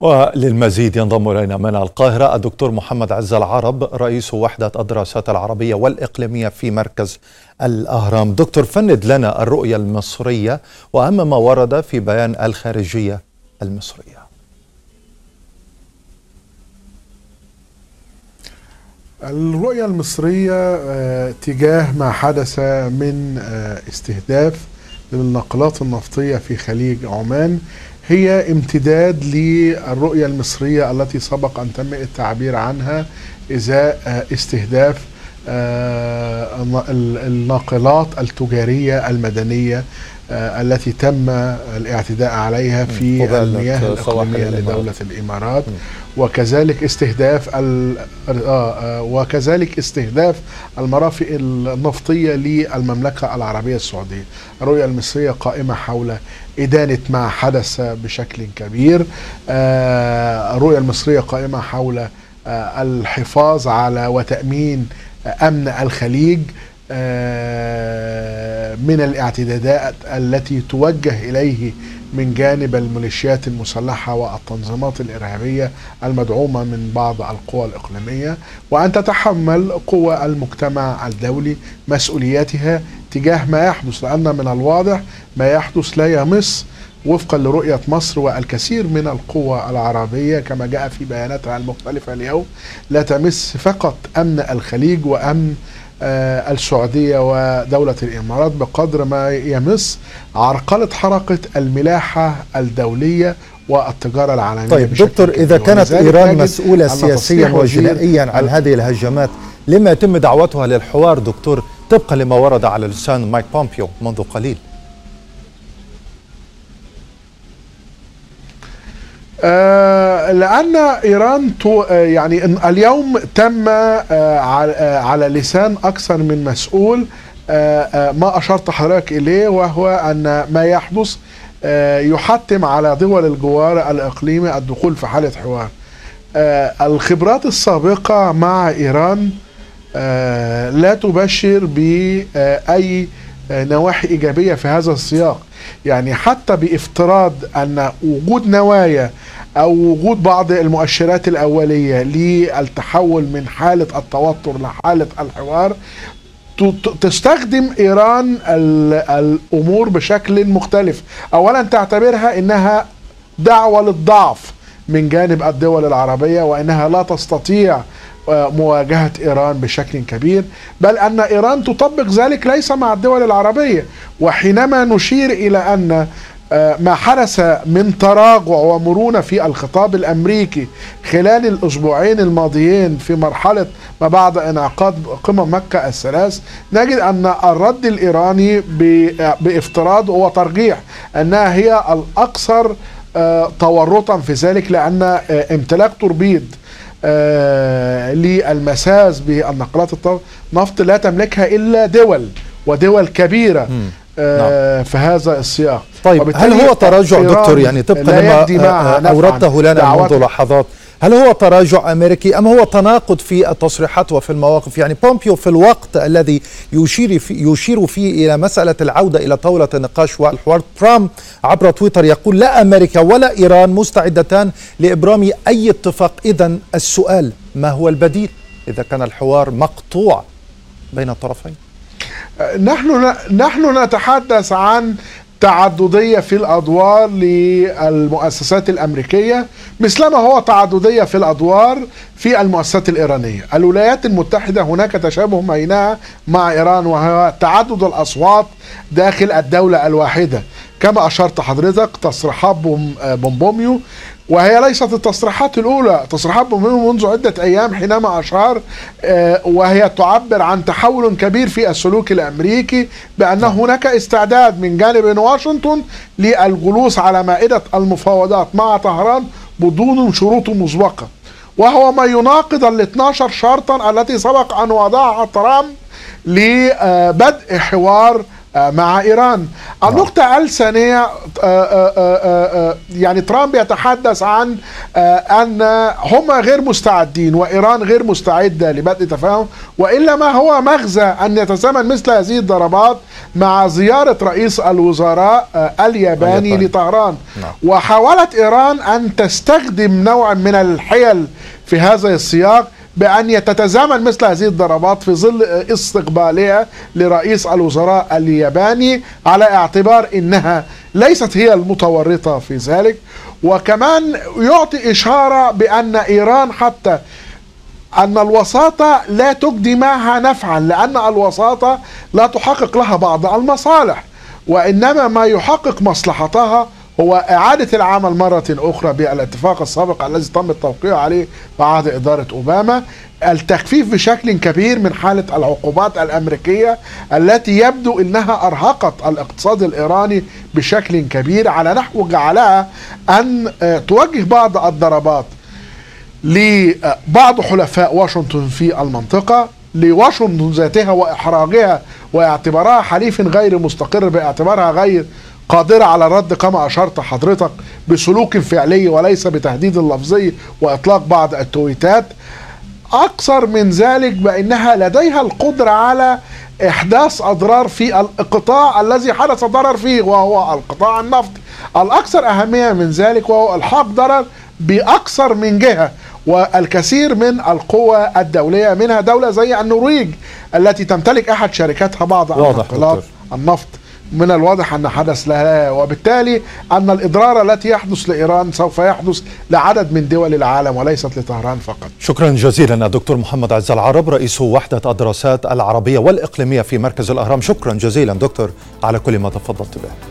وللمزيد ينضم إلينا من القاهرة الدكتور محمد عز العرب رئيس وحدة الدراسات العربية والإقليمية في مركز الأهرام. دكتور فند لنا الرؤية المصرية وأهم ما ورد في بيان الخارجية المصرية. الرؤية المصرية تجاه ما حدث من استهداف للنقلات النفطية في خليج عمان هي امتداد للرؤية المصرية التي سبق أن تم التعبير عنها إزاء استهداف الناقلات التجارية المدنية التي تم الاعتداء عليها في المياه الإقليمية لدولة الإمارات. وكذلك استهداف وكذلك استهداف المرافق النفطية للمملكة العربية السعودية. الرؤية المصرية قائمة حول إدانة ما حدث بشكل كبير. الرؤية المصرية قائمة حول الحفاظ على وتأمين أمن الخليج. من الاعتداءات التي توجه إليه من جانب الميليشيات المسلحة والتنظيمات الإرهابية المدعومة من بعض القوى الإقليمية وأن تتحمل قوى المجتمع الدولي مسؤولياتها تجاه ما يحدث لأن من الواضح ما يحدث لا يمس وفقا لرؤية مصر والكثير من القوى العربية كما جاء في بياناتها المختلفة اليوم لا تمس فقط أمن الخليج وأمن السعودية ودولة الإمارات بقدر ما يمس عرقلة حركة الملاحة الدولية والتجارة العالمية طيب دكتور إذا كانت إيران مسؤولة سياسيا وجنائيا عن هذه الهجمات لما يتم دعوتها للحوار دكتور طبقا لما ورد على لسان مايك بومبيو منذ قليل. آه لأن إيران تو يعني اليوم تم آه على لسان أكثر من مسؤول آه ما أشرت حضرتك إليه وهو أن ما يحدث يحتم على دول الجوار الإقليمي الدخول في حالة حوار. الخبرات السابقة مع إيران لا تبشر بأي نواحي إيجابية في هذا السياق. يعني حتى بافتراض أن وجود نوايا أو وجود بعض المؤشرات الأولية للتحول من حالة التوتر لحالة الحوار تستخدم إيران الأمور بشكل مختلف. أولا تعتبرها إنها دعوة للضعف من جانب الدول العربية وإنها لا تستطيع مواجهة إيران بشكل كبير بل أن إيران تطبق ذلك ليس مع الدول العربية. وحينما نشير إلى أن ما حدث من تراجع ومرونة في الخطاب الأمريكي خلال الأسبوعين الماضيين في مرحلة ما بعد انعقاد قمم مكة الثلاث نجد أن الرد الإيراني بافتراض وترجيح أنها هي الأكثر تورطا في ذلك لأن امتلاك توربيد آه للمساس بالنقلات النفط لا تملكها إلا دول ودول كبيرة. آه نعم. في هذا السياق. طيب هل هو تراجع دكتور يعني طبقا لما أوردته لنا منذ لحظات هل هو تراجع أمريكي أم هو تناقض في التصريحات وفي المواقف؟ يعني بومبيو في الوقت الذي يشير في يشير فيه إلى مسألة العودة إلى طاولة النقاش والحوار. ترامب عبر تويتر يقول لا أمريكا ولا إيران مستعدتان لإبرام أي اتفاق. اذا السؤال ما هو البديل؟ إذا كان الحوار مقطوع بين الطرفين نحن نحن نتحدث عن تعددية في الأدوار للمؤسسات الأمريكية مثلما هو تعددية في الأدوار في المؤسسات الإيرانية. الولايات المتحدة هناك تشابه بينها مع إيران وهو تعدد الأصوات داخل الدولة الواحدة. كما أشرت حضرتك تصريحات بومبيو وهي ليست التصريحات الأولى. تصريحات بومبيو منذ عدة أيام حينما أشار وهي تعبر عن تحول كبير في السلوك الأمريكي بأن هناك استعداد من جانب واشنطن للجلوس على مائدة المفاوضات مع طهران بدون شروط مسبقة. وهو ما يناقض ال 12 شرطا التي سبق أن وضعها ترامب لبدء حوار مع إيران. النقطة الثانية يعني ترامب يتحدث عن أن هم غير مستعدين وإيران غير مستعدة لبدء تفاهم وإلا ما هو مغزى أن يتزامن مثل هذه الضربات مع زيارة رئيس الوزراء الياباني. لطهران. نعم. وحاولت إيران أن تستخدم نوع من الحيل في هذا السياق بأن تتزامن مثل هذه الضربات في ظل استقبالها لرئيس الوزراء الياباني على اعتبار إنها ليست هي المتورطة في ذلك. وكمان يعطي إشارة بأن إيران حتى أن الوساطة لا تجدي معها نفعا لأن الوساطة لا تحقق لها بعض المصالح وإنما ما يحقق مصلحتها هو إعادة العمل مرة أخرى بالاتفاق السابق الذي تم التوقيع عليه بعد إدارة أوباما التخفيف بشكل كبير من حالة العقوبات الأمريكية التي يبدو أنها أرهقت الاقتصاد الإيراني بشكل كبير على نحو جعلها أن توجه بعض الضربات لبعض حلفاء واشنطن في المنطقة لواشنطن ذاتها وإحراجها واعتبارها حليف غير مستقر باعتبارها غير قادرة على الرد كما أشرت حضرتك بسلوك فعلي وليس بتهديد لفظي وإطلاق بعض التويتات. أكثر من ذلك بأنها لديها القدرة على إحداث أضرار في القطاع الذي حدث ضرر فيه وهو القطاع النفطي الأكثر أهمية من ذلك وهو إلحاق ضرر بأكثر من جهة والكثير من القوى الدولية منها دولة زي النرويج التي تمتلك أحد شركاتها بعض واضح النفط. من الواضح أن حدث لها وبالتالي أن الإضرار التي يحدث لإيران سوف يحدث لعدد من دول العالم وليست لطهران فقط. شكرا جزيلا الدكتور محمد عز العرب رئيس وحدة الدراسات العربية والإقليمية في مركز الأهرام. شكرا جزيلا دكتور على كل ما تفضلت به.